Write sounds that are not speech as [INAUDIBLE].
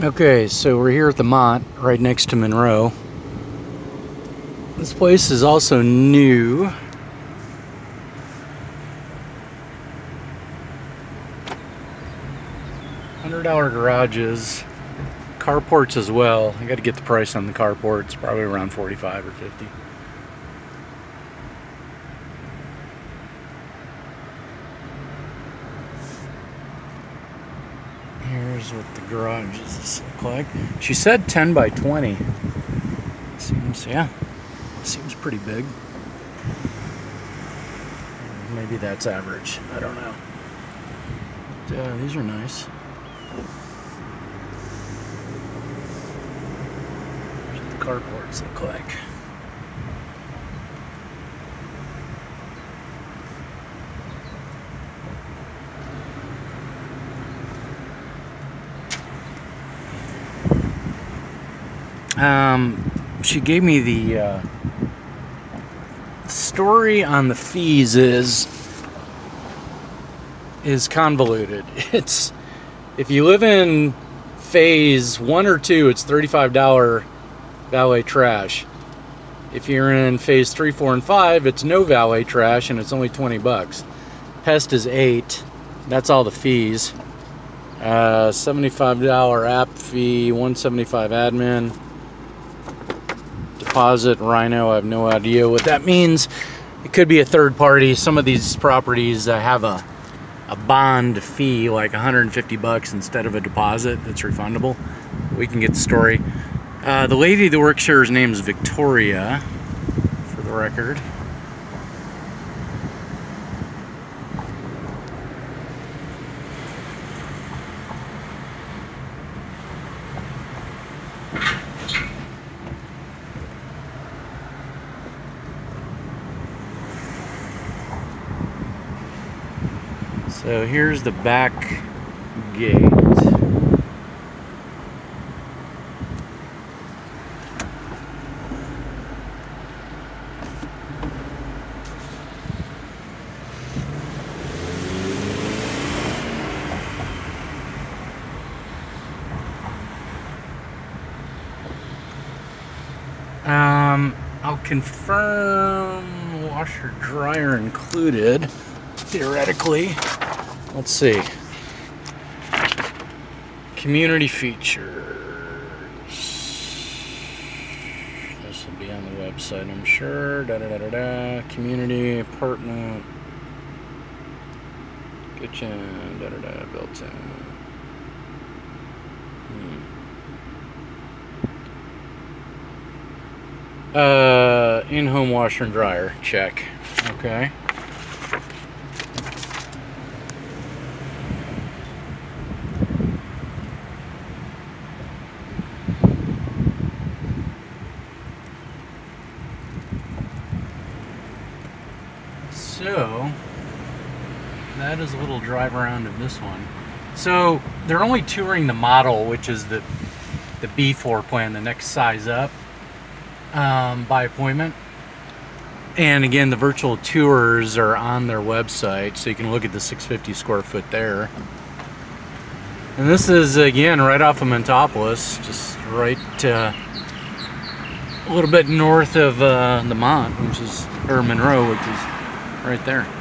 Okay, so we're here at the Mont, right next to Monroe. This place is also new. Hundred dollar garages, carports as well. I got to get the price on the carports, probably around forty-five or fifty. Here's what the garages look like. She said 10 by 20. Seems, yeah, seems pretty big. Maybe that's average. I don't know. But, uh, these are nice. What the carports look like. Um, she gave me the uh, story on the fees is is convoluted. [LAUGHS] It's if you live in phase one or two, it's thirty-five dollar valet trash. If you're in phase three, four, and five, it's no valet trash and it's only twenty bucks. Pest is eight. That's all the fees. Uh, $75 app fee, 175 admin deposit rhino i have no idea what that means. It could be a third party. Some of these properties uh, have a a bond fee like 150 bucks instead of a deposit that's refundable. We can get the story. Uh, the lady that works here her name is victoria for the record So here's the back gate. Um, I'll confirm washer dryer included theoretically. Let's see. Community features. This will be on the website, I'm sure. Da da da da da. Community apartment. Kitchen. Da da da. Built in. Hmm. Uh, in-home washer and dryer. Check. Okay. So, that is a little drive around of this one. So, they're only touring the model, which is the, the B4 plan, the next size up, um, by appointment. And again, the virtual tours are on their website, so you can look at the 650 square foot there. And this is, again, right off of Montopolis, just right uh, a little bit north of uh, the Mont, which is, or Monroe, which is right there.